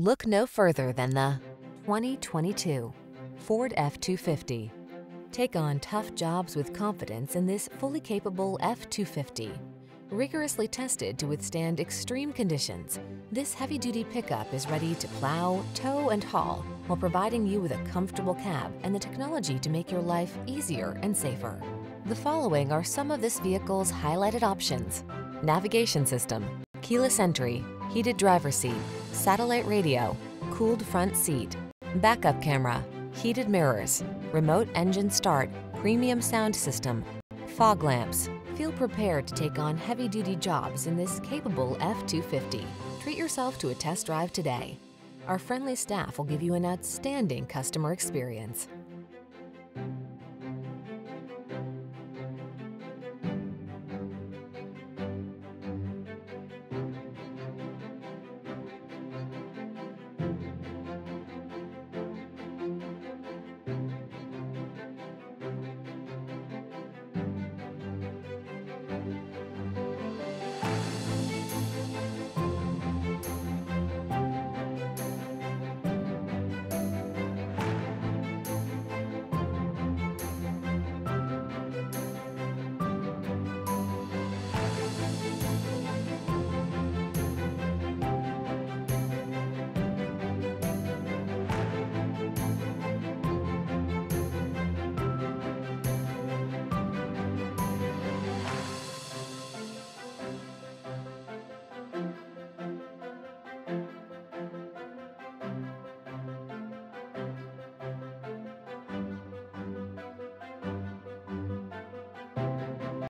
Look no further than the 2022 Ford F-250. Take on tough jobs with confidence in this fully capable F-250. Rigorously tested to withstand extreme conditions, this heavy-duty pickup is ready to plow, tow, and haul while providing you with a comfortable cab and the technology to make your life easier and safer. The following are some of this vehicle's highlighted options. Navigation system, keyless entry, heated driver seat, satellite radio, cooled front seat, backup camera, heated mirrors, remote engine start, premium sound system, fog lamps. Feel prepared to take on heavy-duty jobs in this capable F-250. Treat yourself to a test drive today. Our friendly staff will give you an outstanding customer experience.